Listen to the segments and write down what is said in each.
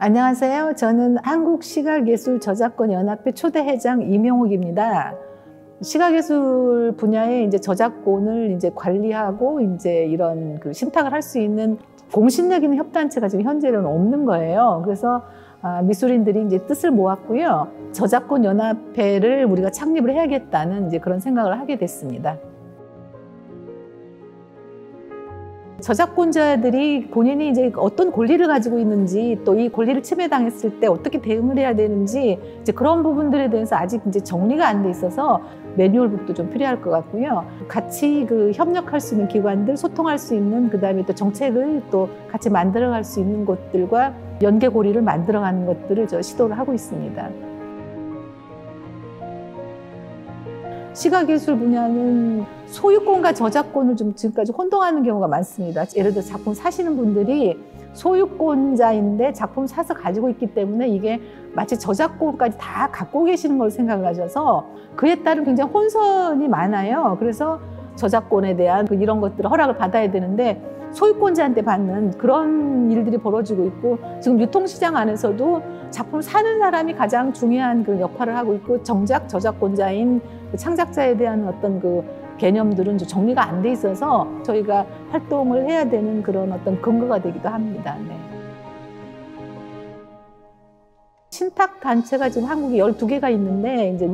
안녕하세요. 저는 한국시각예술저작권연합회 초대회장 이명옥입니다. 시각예술 분야에 이제 저작권을 이제 관리하고 이제 이런 그 신탁을 할 수 있는 공신력 있는 협단체가 지금 현재는 없는 거예요. 그래서 아, 미술인들이 이제 뜻을 모았고요. 저작권 연합회를 우리가 창립을 해야겠다는 이제 그런 생각을 하게 됐습니다. 저작권자들이 본인이 이제 어떤 권리를 가지고 있는지 또 이 권리를 침해당했을 때 어떻게 대응을 해야 되는지 이제 그런 부분들에 대해서 아직 이제 정리가 안 돼 있어서 매뉴얼북도 좀 필요할 것 같고요. 같이 그 협력할 수 있는 기관들, 소통할 수 있는 그다음에 또 정책을 또 같이 만들어갈 수 있는 곳들과 연계고리를 만들어가는 것들을 저 시도를 하고 있습니다. 시각예술 분야는 소유권과 저작권을 좀 지금까지 혼동하는 경우가 많습니다. 예를 들어 작품 사시는 분들이 소유권자인데 작품 사서 가지고 있기 때문에 이게 마치 저작권까지 다 갖고 계시는 걸 생각을 하셔서 그에 따른 굉장히 혼선이 많아요. 그래서 저작권에 대한 그 이런 것들을 허락을 받아야 되는데 소유권자한테 받는 그런 일들이 벌어지고 있고 지금 유통시장 안에서도 작품 사는 사람이 가장 중요한 그 역할을 하고 있고 정작 저작권자인 그 창작자에 대한 어떤 그 개념들은 정리가 안 돼 있어서 저희가 활동을 해야 되는 그런 어떤 근거가 되기도 합니다. 네. 신탁 단체가 지금 한국에 12개가 있는데 이제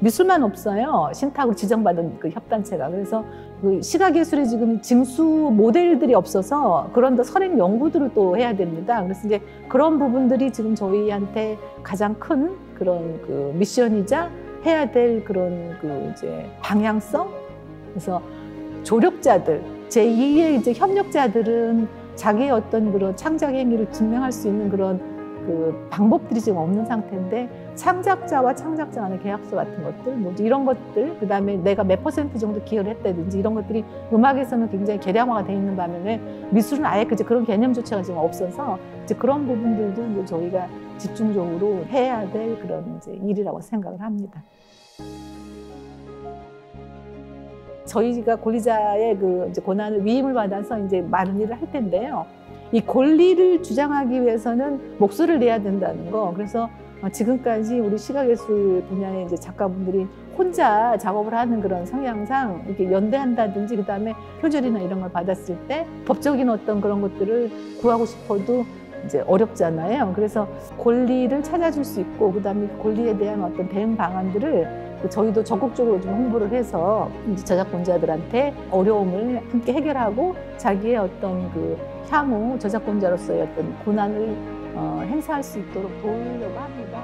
미술만 없어요. 신탁으로 지정받은 그 협단체가. 그래서 그 시각예술에 지금 징수 모델들이 없어서 그런 더 선행 연구들을 또 해야 됩니다. 그래서 이제 그런 부분들이 지금 저희한테 가장 큰 그런 그 미션이자 해야 될 그런 그 이제 방향성. 그래서 조력자들, 제2의 이제 협력자들은 자기의 어떤 그런 창작 행위를 증명할 수 있는 그런 그 방법들이 지금 없는 상태인데 창작자와 창작자 간의 계약서 같은 것들 뭐 이런 것들 그 다음에 내가 몇 퍼센트 정도 기여를 했다든지 이런 것들이 음악에서는 굉장히 계량화가 돼 있는 반면에 미술은 아예 그제 그런 개념 조차가 지금 없어서 이제 그런 부분들도 뭐 저희가 집중적으로 해야 될 그런 이제 일이라고 생각을 합니다. 저희가 권리자의 그 이제 고난을 위임을 받아서 이제 많은 일을 할 텐데요. 이 권리를 주장하기 위해서는 목소리를 내야 된다는 거. 그래서 지금까지 우리 시각예술 분야의 이제 작가분들이 혼자 작업을 하는 그런 성향상 이렇게 연대한다든지 그다음에 표절이나 이런 걸 받았을 때 법적인 어떤 그런 것들을 구하고 싶어도 이제 어렵잖아요. 그래서 권리를 찾아줄 수 있고 그다음에 권리에 대한 어떤 대응 방안들을 저희도 적극적으로 좀 홍보를 해서 저작권자들한테 어려움을 함께 해결하고 자기의 어떤 그 향후 저작권자로서의 어떤 고난을 어, 행사할 수 있도록 도우려고 합니다.